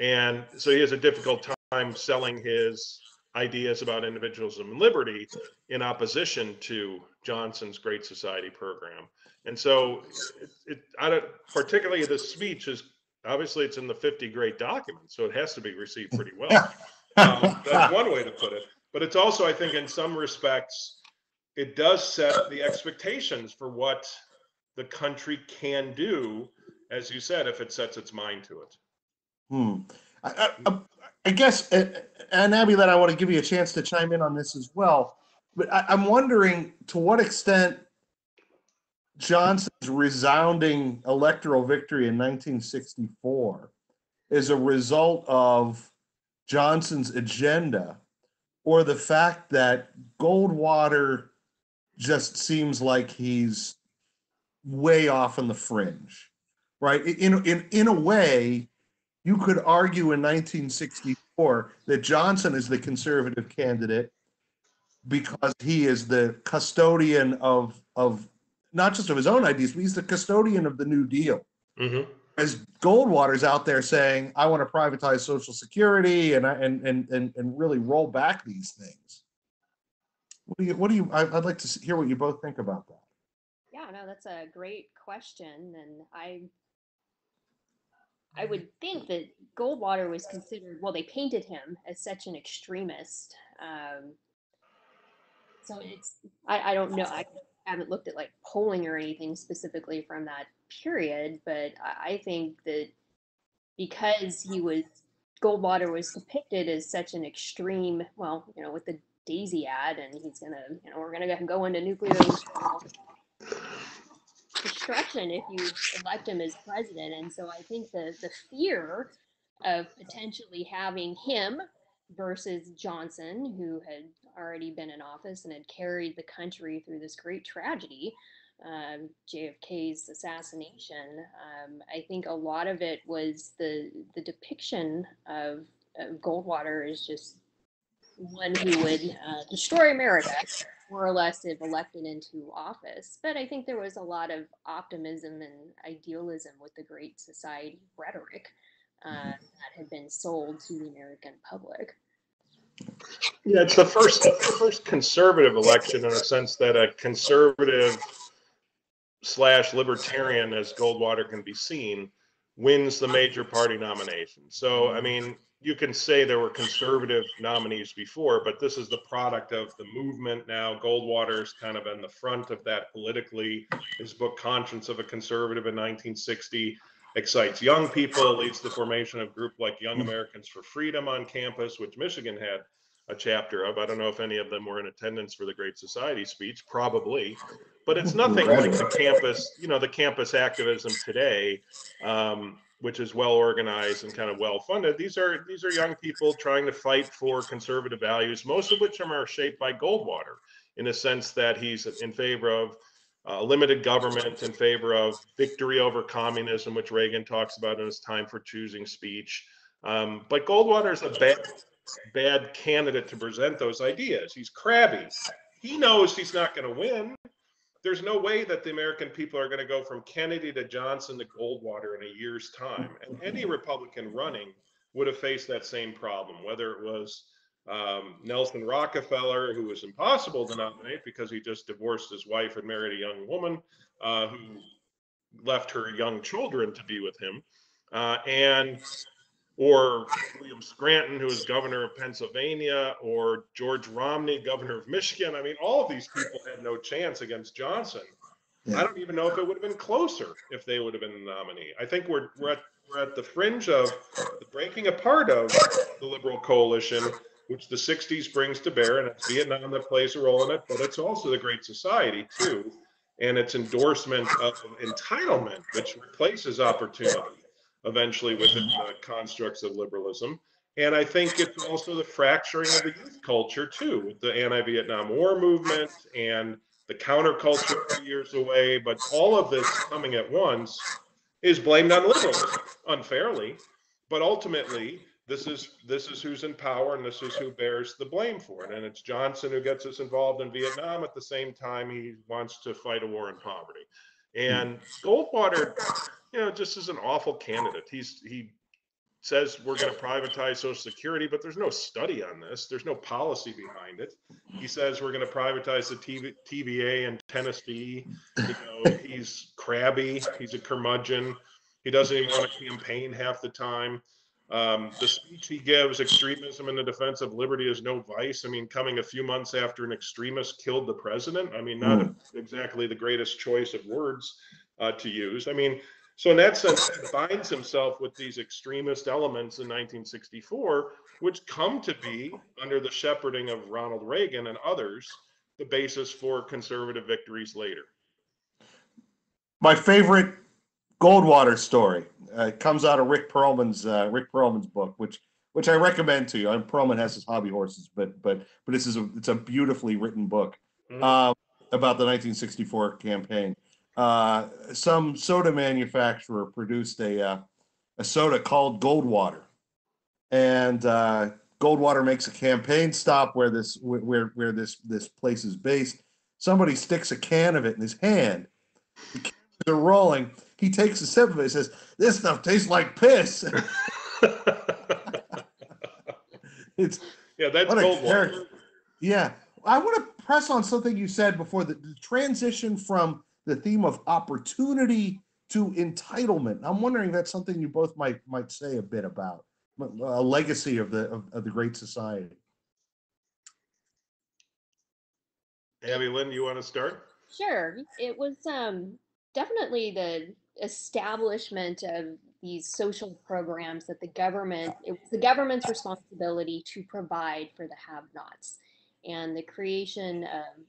And so he has a difficult time selling his ideas about individualism and liberty in opposition to Johnson's Great Society program. And so, it, it, I don't, particularly this speech is obviously it's in the 50 great documents, so it has to be received pretty well. um, that's one way to put it. But it's also, I think, in some respects, it does set the expectations for what the country can do, as you said, if it sets its mind to it. Hmm. I, I, I guess, and Abby, that I want to give you a chance to chime in on this as well. But I, I'm wondering to what extent Johnson's resounding electoral victory in 1964 is a result of Johnson's agenda or the fact that Goldwater just seems like he's way off on the fringe, right? In, in, in a way, you could argue in 1964 that Johnson is the conservative candidate because he is the custodian of, of not just of his own ideas, but he's the custodian of the New Deal. Mm-hmm. As Goldwater's out there saying, "I want to privatize Social Security and and and and, and really roll back these things." What do you? What do you? I, would like to hear what you both think about that. Yeah, no, that's a great question, and I I would think that Goldwater was considered, well, they painted him as such an extremist. Um, so it's, I, I don't know. I haven't looked at like polling or anything specifically from that period, but I think that because he was Goldwater was depicted as such an extreme, well, you know, with the Daisy ad, and he's gonna, you know, we're gonna go into nuclear destruction if you elect him as president. And so I think the the fear of potentially having him versus Johnson, who had already been in office and had carried the country through this great tragedy, um, JFK's assassination. Um, I think a lot of it was the the depiction of, of Goldwater as just one who would uh, destroy America, more or less, if elected into office. But I think there was a lot of optimism and idealism with the Great Society rhetoric uh, mm-hmm. that had been sold to the American public. Yeah, it's the first the first conservative election in a sense that a conservative slash libertarian, as Goldwater can be seen, wins the major party nomination. So, I mean, you can say there were conservative nominees before, but this is the product of the movement now. Goldwater's kind of in the front of that politically. His book, Conscience of a Conservative in 1960, excites young people, leads the formation of group like Young Americans for Freedom on campus, which Michigan had a chapter of. I don't know if any of them were in attendance for the Great Society speech, probably, but it's nothing like the campus, you know, the campus activism today. Um, which is well organized and kind of well funded. These are these are young people trying to fight for conservative values, most of which are shaped by Goldwater, in a sense that he's in favor of uh, limited government, in favor of victory over communism, which Reagan talks about in his time for choosing speech. Um, but Goldwater is a bad bad candidate to present those ideas. He's crabby. He knows he's not going to win there's no way that the American people are going to go from Kennedy to Johnson to Goldwater in a year's time. And any Republican running would have faced that same problem, whether it was um, Nelson Rockefeller, who was impossible to nominate because he just divorced his wife and married a young woman uh, who left her young children to be with him. Uh, and or William Scranton, who was governor of Pennsylvania, or George Romney, governor of Michigan. I mean, all of these people had no chance against Johnson. Yeah. I don't even know if it would have been closer if they would have been the nominee. I think we're we're at, we're at the fringe of the breaking apart of the liberal coalition, which the 60s brings to bear, and it's Vietnam that plays a role in it, but it's also the Great Society too, and its endorsement of entitlement, which replaces opportunity eventually within the constructs of liberalism. And I think it's also the fracturing of the youth culture too, with the anti-Vietnam War movement and the counterculture years away. But all of this coming at once is blamed on liberalism unfairly. But ultimately, this is this is who's in power and this is who bears the blame for it. And it's Johnson who gets us involved in Vietnam at the same time he wants to fight a war in poverty. And Goldwater you know, just as an awful candidate. He's he says we're going to privatize Social Security, but there's no study on this. There's no policy behind it. He says we're going to privatize the TV, TVA in Tennessee. You know, he's crabby. He's a curmudgeon. He doesn't even want to campaign half the time. Um, the speech he gives, extremism in the defense of liberty is no vice. I mean, coming a few months after an extremist killed the president. I mean, not mm. exactly the greatest choice of words uh, to use. I mean, so in that sense, he binds himself with these extremist elements in 1964, which come to be under the shepherding of Ronald Reagan and others, the basis for conservative victories later. My favorite Goldwater story uh, comes out of Rick Perlman's uh, Rick Perlman's book, which which I recommend to you. And Perlman has his hobby horses, but but but this is a it's a beautifully written book mm-hmm. uh, about the 1964 campaign uh, some soda manufacturer produced a uh, a soda called Goldwater, and uh, Goldwater makes a campaign stop where this where where this this place is based. Somebody sticks a can of it in his hand. The cans are rolling. He takes a sip of it. and says, "This stuff tastes like piss." it's yeah, that's Goldwater. Yeah, I want to press on something you said before the, the transition from the theme of opportunity to entitlement. I'm wondering if that's something you both might might say a bit about a legacy of the of, of the Great Society. Abby Lynn, you want to start? Sure. It was um, definitely the establishment of these social programs that the government it was the government's responsibility to provide for the have-nots and the creation of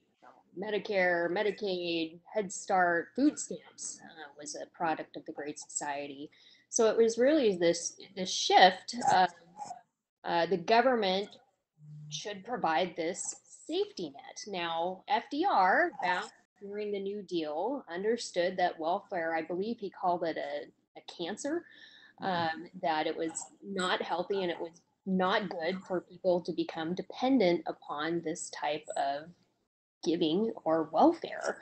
Medicare, Medicaid, Head Start, food stamps uh, was a product of the Great Society. So it was really this this shift. Uh, the government should provide this safety net. Now, FDR back during the New Deal understood that welfare. I believe he called it a, a cancer. Um, that it was not healthy and it was not good for people to become dependent upon this type of giving or welfare.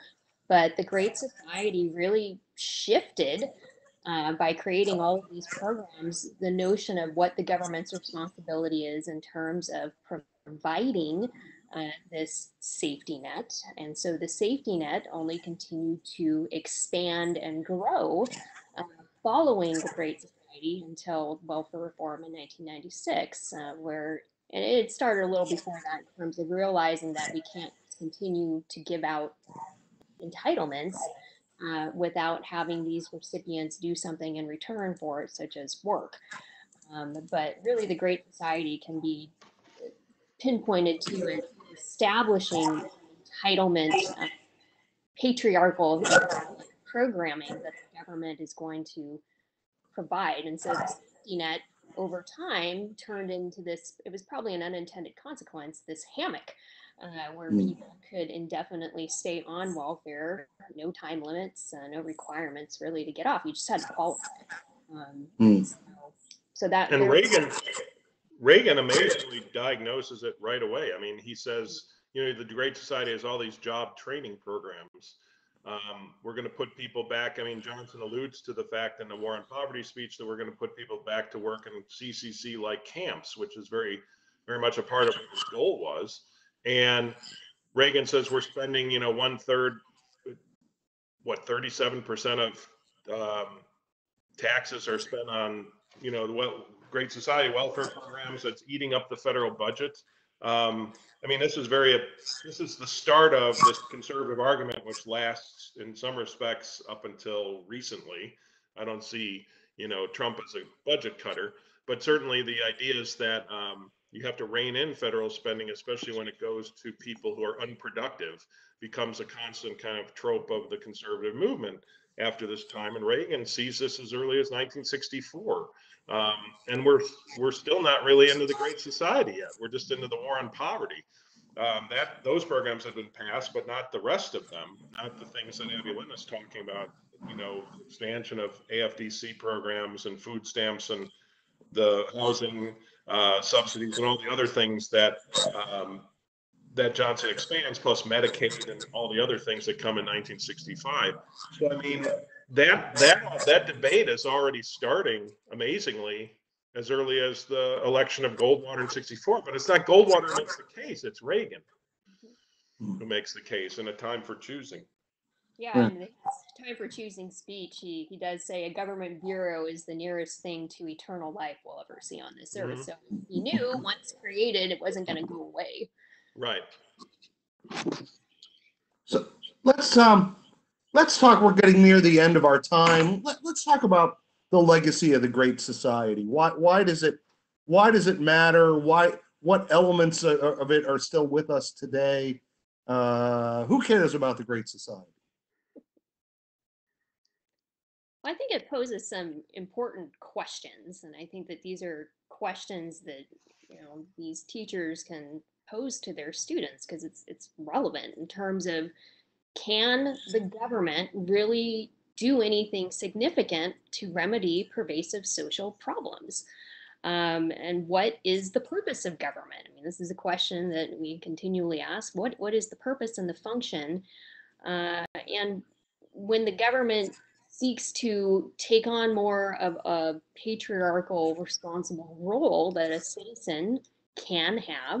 But the Great Society really shifted uh, by creating all of these programs the notion of what the government's responsibility is in terms of providing uh, this safety net. And so the safety net only continued to expand and grow uh, following the Great Society until welfare reform in 1996, uh, where and it started a little before that in terms of realizing that we can't continue to give out entitlements uh, without having these recipients do something in return for it, such as work. Um, but really, the Great Society can be pinpointed to establishing entitlement, uh, patriarchal programming that the government is going to provide. And so the safety net over time turned into this, it was probably an unintended consequence, this hammock uh, where mm. people could indefinitely stay on welfare, no time limits, uh, no requirements really to get off. You just had to qualify. Um, mm. so, so, that and Reagan, Reagan amazingly diagnoses it right away. I mean, he says, you know, the Great Society has all these job training programs. Um, we're going to put people back. I mean, Johnson alludes to the fact in the War on Poverty speech that we're going to put people back to work in CCC like camps, which is very, very much a part of what his goal was. And Reagan says we're spending, you know, one third, what, 37% of um, taxes are spent on, you know, the well, Great Society welfare programs. It's eating up the federal budget. Um, I mean, this is very, this is the start of this conservative argument, which lasts in some respects up until recently. I don't see, you know, Trump as a budget cutter, but certainly the idea is that um, you have to rein in federal spending, especially when it goes to people who are unproductive, becomes a constant kind of trope of the conservative movement after this time. And Reagan sees this as early as 1964. Um, and we're we're still not really into the Great Society yet. We're just into the war on poverty. Um, that those programs have been passed, but not the rest of them. Not the things that Abby Lynn is talking about. You know, expansion of AFDC programs and food stamps and the housing uh, subsidies and all the other things that um, that Johnson expands, plus Medicaid and all the other things that come in 1965. So I mean, that that that debate is already starting amazingly as early as the election of Goldwater in 64. But it's not Goldwater who makes the case, it's Reagan who makes the case in a time for choosing. Yeah, yeah. in time for choosing speech, he, he does say a government bureau is the nearest thing to eternal life we'll ever see on this earth. Mm-hmm. So he knew once created, it wasn't going to go away. Right. So let's um let's talk. We're getting near the end of our time. Let, let's talk about the legacy of the Great Society. Why why does it why does it matter? Why what elements of it are still with us today? Uh, who cares about the Great Society? Well, I think it poses some important questions, and I think that these are questions that you know these teachers can pose to their students because it's it's relevant in terms of can the government really do anything significant to remedy pervasive social problems? Um, and what is the purpose of government? I mean, this is a question that we continually ask. What what is the purpose and the function? Uh, and when the government seeks to take on more of a patriarchal responsible role that a citizen can have,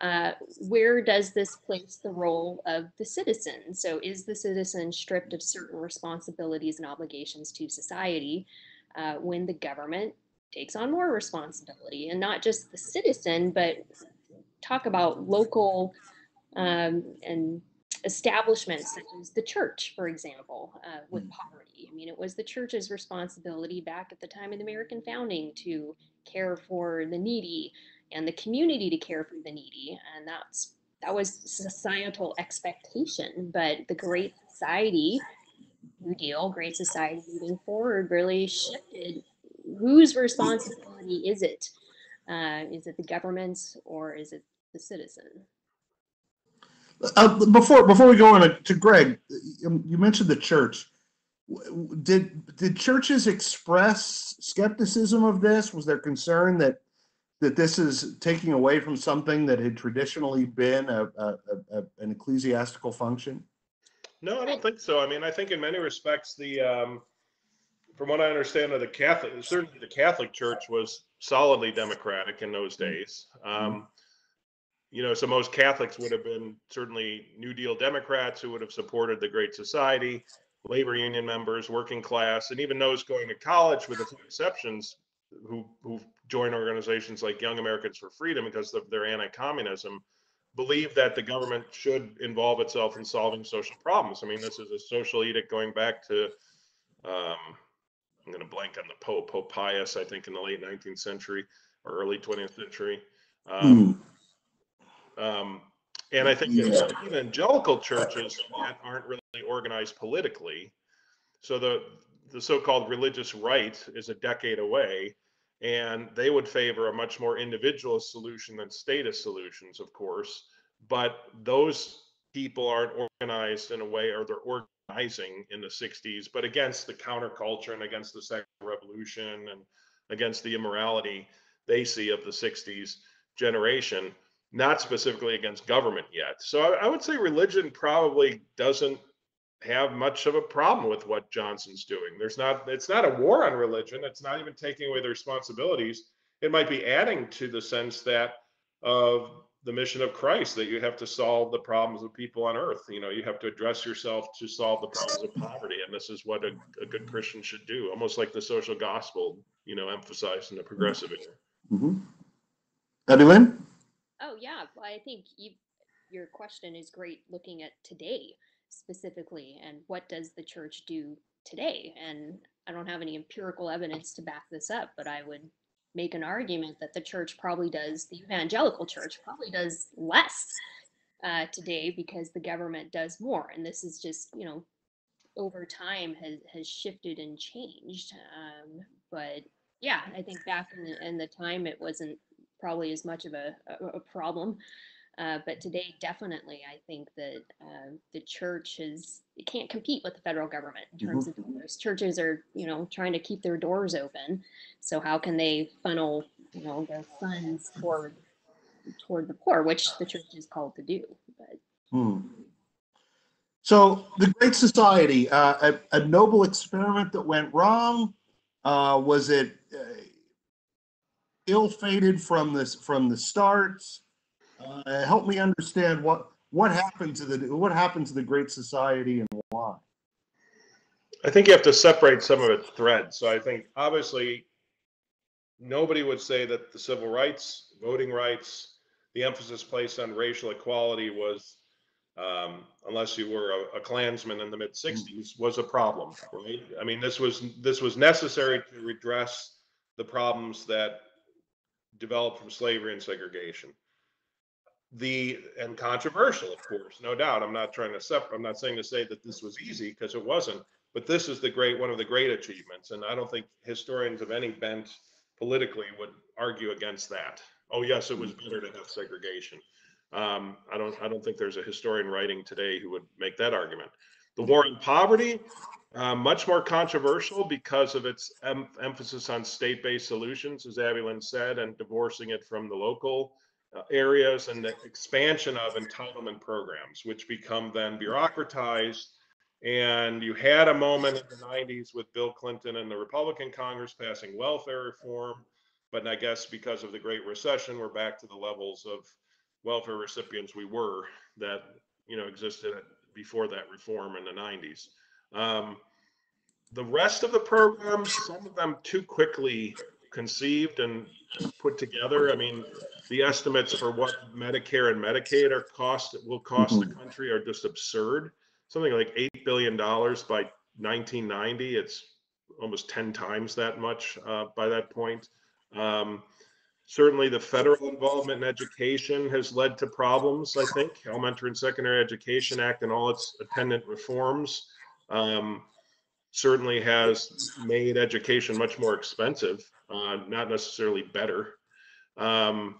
uh, where does this place the role of the citizen? So, is the citizen stripped of certain responsibilities and obligations to society uh, when the government takes on more responsibility? And not just the citizen, but talk about local um, and establishments such as the church, for example, uh, with mm. poverty. I mean, it was the church's responsibility back at the time of the American founding to care for the needy, and the community to care for the needy and that's that was societal expectation but the great society new deal great society moving forward really shifted whose responsibility is it? Uh, is it the government's or is it the citizen uh, before before we go on to, to greg um, you mentioned the church did did churches express skepticism of this was there concern that that this is taking away from something that had traditionally been a, a, a, an ecclesiastical function? No, I don't think so. I mean, I think in many respects, the um, from what I understand of the Catholic, certainly the Catholic Church was solidly democratic in those mm-hmm. days. Um, you know, so most Catholics would have been certainly New Deal Democrats who would have supported the Great Society. labor union members, working class, and even those going to college, with a few exceptions, who who join organizations like Young Americans for Freedom because of their anti-communism, believe that the government should involve itself in solving social problems. I mean, this is a social edict going back to, um, I'm going to blank on the Pope, Pope Pius, I think, in the late 19th century or early 20th century. Um, Hmm. Um, and I think Yeah. that evangelical churches yet aren't really organized politically. So the the so-called religious right is a decade away, and they would favor a much more individualist solution than statist solutions, of course. But those people aren't organized in a way, or they're organizing in the 60s, but against the counterculture and against the secular revolution and against the immorality they see of the 60s generation not specifically against government yet. So I, I, would say religion probably doesn't have much of a problem with what Johnson's doing. There's not it's not a war on religion. It's not even taking away the responsibilities. It might be adding to the sense that of the mission of Christ that you have to solve the problems of people on earth. You know, you have to address yourself to solve the problems of poverty, and this is what a, a good Christian should do. Almost like the social gospel, you know, emphasized in the progressive era. Mm-hmm. Abby Lynn? Oh yeah, well, I think you, your question is great. Looking at today specifically, and what does the church do today? And I don't have any empirical evidence to back this up, but I would make an argument that the church probably does. The evangelical church probably does less uh, today because the government does more, and this is just you know over time has has shifted and changed. Um, but yeah, I think back in the, in the time it wasn't probably as much of a, a, a problem. Uh, but today, definitely, I think that uh, the church is it can't compete with the federal government in terms mm-hmm. of dollars. Churches are, you know, trying to keep their doors open. So how can they funnel, you know, their funds toward toward the poor, which the church is called to do? But hmm. so the Great Society, uh, a, a, noble experiment that went wrong. Uh, was it ill-fated from this from the start. Uh, help me understand what what happened to the what happened to the Great Society and why. I think you have to separate some of its threads. So I think obviously nobody would say that the civil rights, voting rights, the emphasis placed on racial equality was, um, unless you were a, a Klansman in the mid '60s, was a problem. Right? I mean, this was this was necessary to redress the problems that developed from slavery and segregation. The and controversial, of course, no doubt. I'm not trying to separate. I'm not saying to say that this was easy because it wasn't. But this is the great one of the great achievements, and I don't think historians of any bent politically would argue against that. Oh yes, it was better to have segregation. Um, I don't. I don't think there's a historian writing today who would make that argument. The war on poverty, uh, much more controversial because of its em- emphasis on state-based solutions, as Abby said, and divorcing it from the local uh, areas and the expansion of entitlement programs, which become then bureaucratized. And you had a moment in the 90s with Bill Clinton and the Republican Congress passing welfare reform. But I guess because of the Great Recession, we're back to the levels of welfare recipients we were that you know existed before that reform in the 90s. Um, the rest of the programs, some of them too quickly conceived and put together. I mean, the estimates for what Medicare and Medicaid are cost will cost mm-hmm. the country are just absurd. Something like eight billion dollars by 1990. It's almost 10 times that much uh, by that point. Um, certainly, the federal involvement in education has led to problems. I think Elementary and Secondary Education Act and all its attendant reforms um, certainly has made education much more expensive, uh, not necessarily better. Um,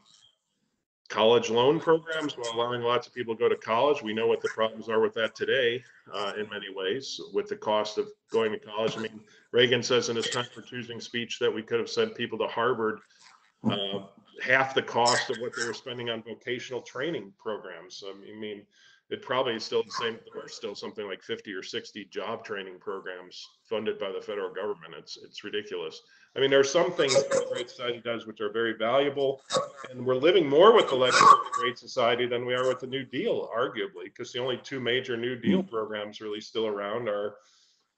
college loan programs, while allowing lots of people to go to college, we know what the problems are with that today uh, in many ways with the cost of going to college. I mean, Reagan says in his time for choosing speech that we could have sent people to Harvard uh, half the cost of what they were spending on vocational training programs. I mean, it probably is still the same. There's still something like 50 or 60 job training programs funded by the federal government. It's it's ridiculous. I mean, there are some things that the Great Society does which are very valuable, and we're living more with the legacy of the Great Society than we are with the New Deal, arguably, because the only two major New Deal programs really still around are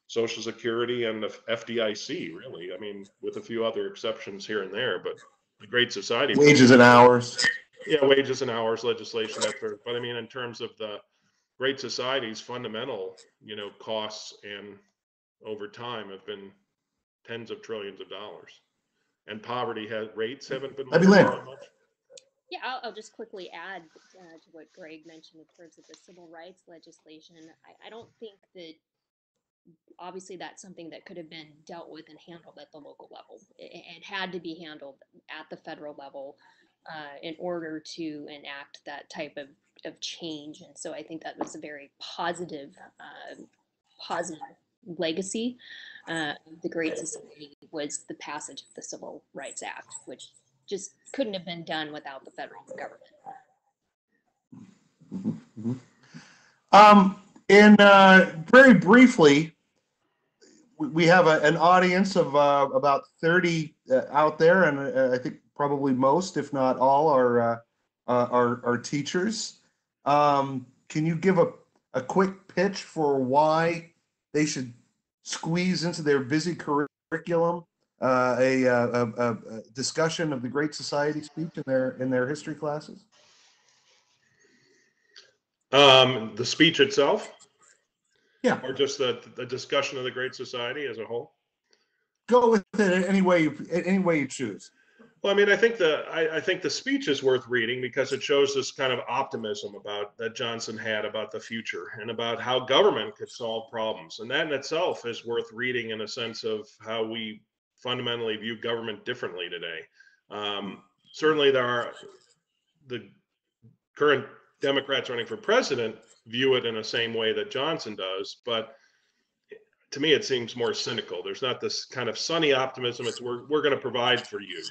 Social Security and the FDIC, really. I mean, with a few other exceptions here and there, but the Great Society. Wages and hours. Yeah, wages and hours legislation, that sort but I mean, in terms of the Great Society's fundamental, you know, costs and over time have been tens of trillions of dollars. And poverty has, rates haven't been. Abby Lynn. much. Yeah, I'll, I'll just quickly add uh, to what Greg mentioned in terms of the civil rights legislation. I, I don't think that obviously that's something that could have been dealt with and handled at the local level. It, it had to be handled at the federal level uh, in order to enact that type of, of change. And so I think that was a very positive, uh, positive legacy uh, of the Great Society was the passage of the Civil Rights Act, which just couldn't have been done without the federal government. Um, and uh, very briefly, we- have a, an audience of uh, about 30 uh, out there, and I think probably most, if not all, are uh, uh, are, are teachers. Um, can you give a, a quick pitch for why they should squeeze into their busy curriculum uh, a, uh, a, a, a discussion of the Great Society speech in their in their history classes? Um, the speech itself? Yeah. Or just the, the discussion of the Great Society as a whole? Go with it any way you any way you choose. Well, I mean, I think the I, I think the speech is worth reading because it shows this kind of optimism about that Johnson had about the future and about how government could solve problems, and that in itself is worth reading in a sense of how we fundamentally view government differently today. Um, certainly, there are the current Democrats running for president view it in the same way that Johnson does, but to me, it seems more cynical. There's not this kind of sunny optimism. It's we're we're going to provide for you.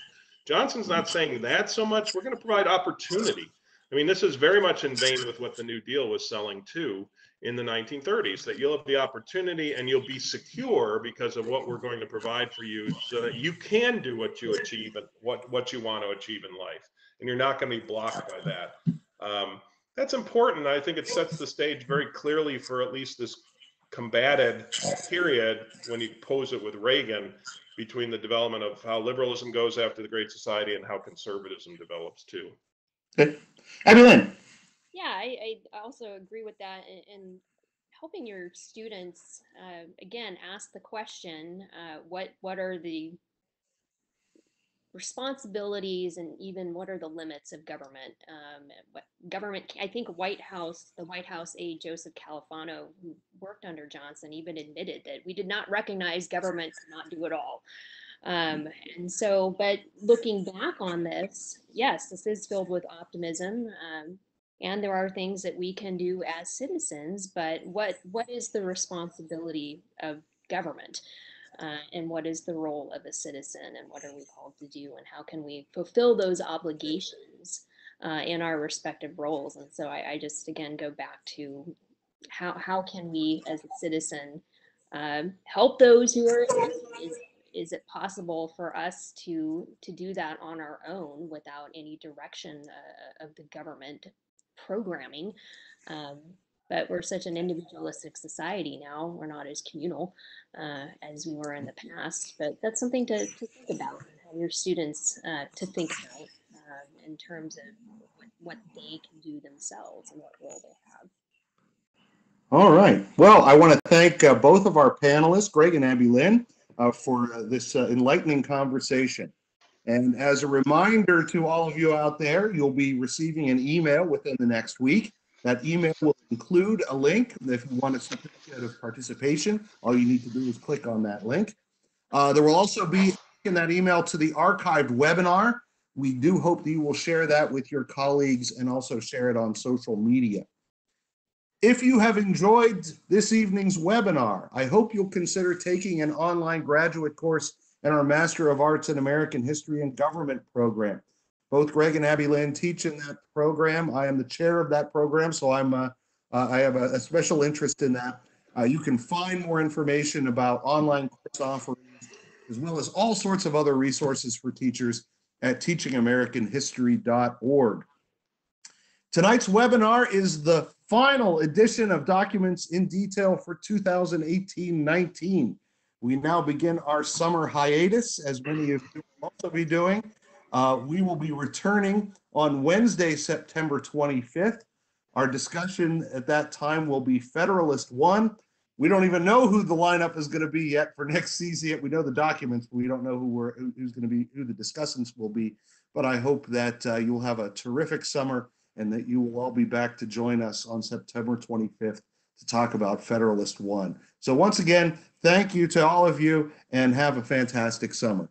Johnson's not saying that so much. We're going to provide opportunity. I mean, this is very much in vein with what the New Deal was selling to in the 1930s. That you'll have the opportunity and you'll be secure because of what we're going to provide for you, so that you can do what you achieve and what what you want to achieve in life, and you're not going to be blocked by that. Um, that's important. I think it sets the stage very clearly for at least this combated period when you pose it with Reagan between the development of how liberalism goes after the Great Society and how conservatism develops too. Abby Lynn. Yeah, I, I also agree with that. And, and helping your students, uh, again, ask the question uh, what, what are the responsibilities and even what are the limits of government? Um, government, I think White House, the White House aide Joseph Califano, who worked under Johnson, even admitted that we did not recognize government not do it all. Um, and so, but looking back on this, yes, this is filled with optimism. Um, and there are things that we can do as citizens, but what what is the responsibility of government? Uh, and what is the role of a citizen and what are we called to do and how can we fulfill those obligations uh, in our respective roles? And so I, I, just again go back to how, how can we as a citizen um, help those who are is, is it possible for us to to do that on our own without any direction uh, of the government programming? Um, but we're such an individualistic society now. We're not as communal uh, as we were in the past. But that's something to, to think about and have your students uh, to think about uh, in terms of what, what they can do themselves and what role they have. All right. Well, I want to thank uh, both of our panelists, Greg and Abby Lynn, uh, for uh, this uh, enlightening conversation. And as a reminder to all of you out there, you'll be receiving an email within the next week that email will include a link. If you want a certificate of participation, all you need to do is click on that link. Uh, there will also be in that email to the archived webinar. We do hope that you will share that with your colleagues and also share it on social media. If you have enjoyed this evening's webinar, I hope you'll consider taking an online graduate course in our Master of Arts in American History and Government program. Both Greg and Abby Lynn teach in that program. I am the chair of that program, so I'm uh, uh, I have a, a, special interest in that. Uh, you can find more information about online course offerings, as well as all sorts of other resources for teachers at teachingamericanhistory.org. Tonight's webinar is the final edition of Documents in Detail for 2018-19. We now begin our summer hiatus, as many of you will also be doing. Uh, we will be returning on Wednesday, September 25th. Our discussion at that time will be Federalist One. We don't even know who the lineup is going to be yet for next season. Yet we know the documents, but we don't know who we're who's going to be who the discussants will be. But I hope that uh, you'll have a terrific summer and that you will all be back to join us on September 25th to talk about Federalist One. So once again, thank you to all of you and have a fantastic summer.